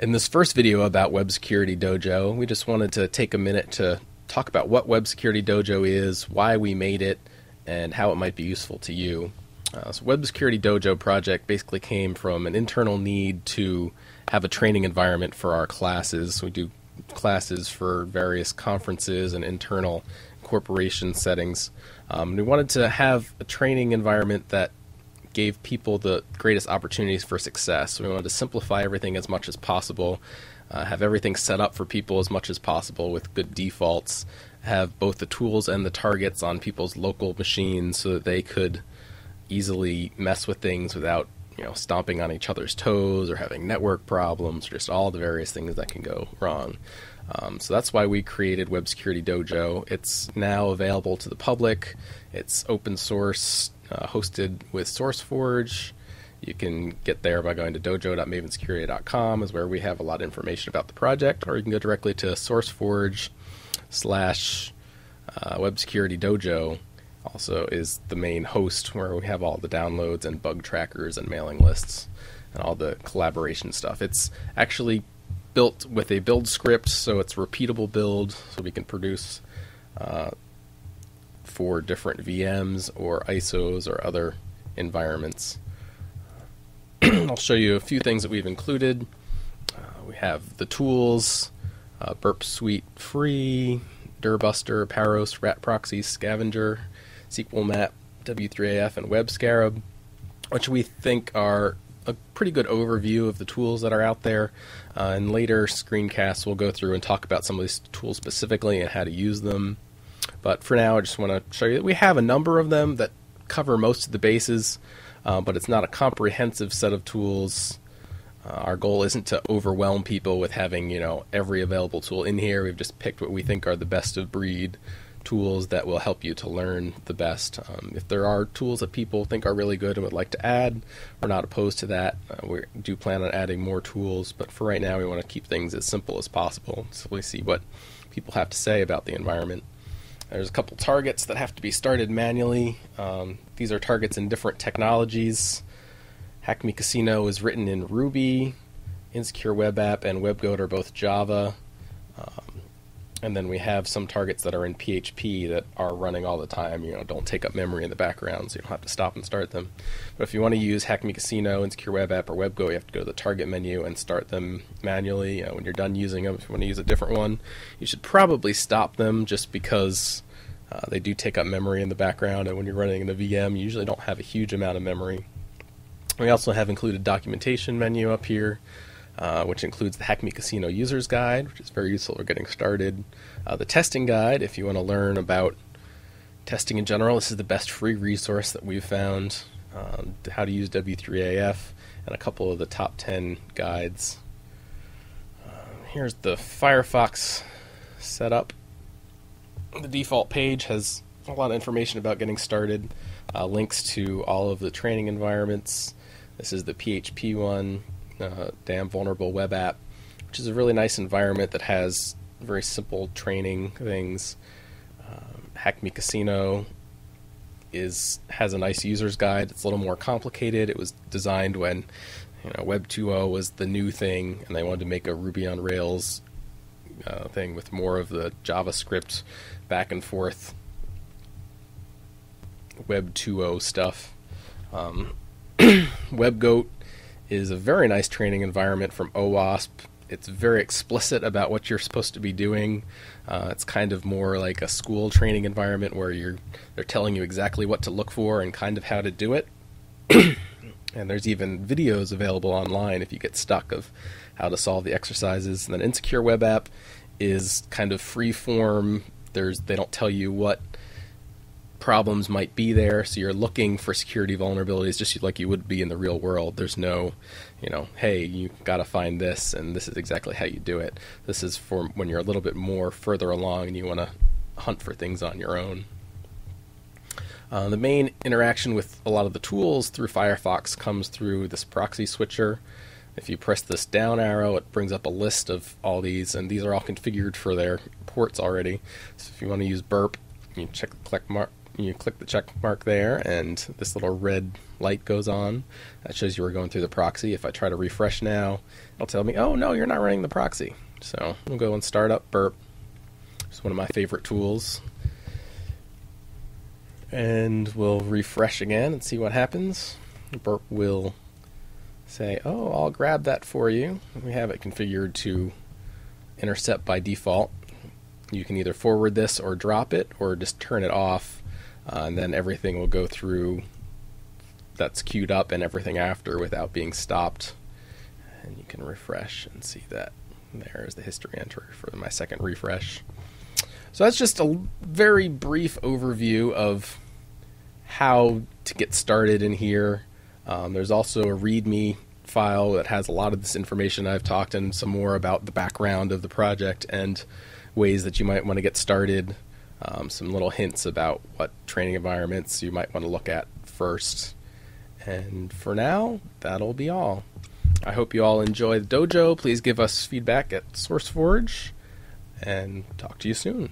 In this first video about Web Security Dojo, we just wanted to take a minute to talk about what Web Security Dojo is, why we made it, and how it might be useful to you. Uh, so, Web Security Dojo project basically came from an internal need to have a training environment for our classes. We do classes for various conferences and internal corporation settings. Um, we wanted to have a training environment that gave people the greatest opportunities for success. We wanted to simplify everything as much as possible, uh, have everything set up for people as much as possible with good defaults, have both the tools and the targets on people's local machines so that they could easily mess with things without you know stomping on each other's toes or having network problems or just all the various things that can go wrong. Um, so that's why we created Web Security Dojo. It's now available to the public. It's open source uh, hosted with SourceForge. You can get there by going to dojo.mavensecurity.com, is where we have a lot of information about the project, or you can go directly to SourceForge slash uh, Web Security Dojo. Also, is the main host where we have all the downloads and bug trackers and mailing lists and all the collaboration stuff. It's actually built with a build script, so it's repeatable build, so we can produce uh, for different VMs or ISOs or other environments. I'll show you a few things that we've included. Uh, we have the tools, uh, Burp Suite Free, Dirbuster, Paros, Rat Proxy, Scavenger, SQL Map, W3AF, and Web Scarab, which we think are a pretty good overview of the tools that are out there. Uh, in later screencasts, we'll go through and talk about some of these tools specifically and how to use them. But for now, I just want to show you that we have a number of them that cover most of the bases, uh, but it's not a comprehensive set of tools. Uh, our goal isn't to overwhelm people with having you know every available tool in here. We've just picked what we think are the best of breed tools that will help you to learn the best. Um, if there are tools that people think are really good and would like to add, we're not opposed to that. Uh, we do plan on adding more tools, but for right now, we want to keep things as simple as possible so we see what people have to say about the environment. There's a couple targets that have to be started manually. Um, these are targets in different technologies. Hacme Casino is written in Ruby. Insecure Web App and WebGoat are both Java. And then we have some targets that are in PHP that are running all the time. You know, don't take up memory in the background, so you don't have to stop and start them. But if you want to use Hacme Casino, Insecure Web App, or WebGoat, you have to go to the target menu and start them manually. Uh, when you're done using them, if you want to use a different one, you should probably stop them just because uh, they do take up memory in the background, and when you're running in a VM, you usually don't have a huge amount of memory. We also have included documentation menu up here. Uh, which includes the Hacme Casino Users Guide, which is very useful for getting started. Uh, the Testing Guide, if you want to learn about testing in general, this is the best free resource that we've found. Um, how to use W3AF, and a couple of the top 10 guides. Uh, here's the Firefox setup. The default page has a lot of information about getting started, uh, links to all of the training environments. This is the PHP one, uh, damn vulnerable web app, which is a really nice environment that has very simple training things. Um, Hacme Casino is has a nice user's guide. It's a little more complicated. It was designed when you know Web 2.0 was the new thing, and they wanted to make a Ruby on Rails uh, thing with more of the JavaScript back and forth Web 2.0 stuff. Um, WebGoat is a very nice training environment from OWASP. It's very explicit about what you're supposed to be doing. Uh, it's kind of more like a school training environment where you're they're telling you exactly what to look for and kind of how to do it. and there's even videos available online if you get stuck of how to solve the exercises. And then Insecure Web App is kind of free form. There's they don't tell you what problems might be there. So you're looking for security vulnerabilities just like you would be in the real world. There's no, you know, hey, you got to find this, and this is exactly how you do it. This is for when you're a little bit more further along and you want to hunt for things on your own. Uh, the main interaction with a lot of the tools through Firefox comes through this proxy switcher. If you press this down arrow, it brings up a list of all these, and these are all configured for their ports already. So if you want to use burp, you check the click mark, You click the check mark there, and this little red light goes on. That shows you were going through the proxy. If I try to refresh now, it'll tell me, oh no, you're not running the proxy. So we'll go and start up Burp. It's one of my favorite tools. And we'll refresh again and see what happens. Burp will say, oh, I'll grab that for you. We have it configured to intercept by default. You can either forward this or drop it or just turn it off, uh, and then everything will go through that's queued up and everything after without being stopped. And you can refresh and see that there is the history entry for my second refresh. So that's just a very brief overview of how to get started in here. Um, there's also a README file that has a lot of this information I've talked and some more about the background of the project and ways that you might want to get started. Um, some little hints about what training environments you might want to look at first. And for now, that'll be all. I hope you all enjoy the dojo. Please give us feedback at SourceForge and talk to you soon.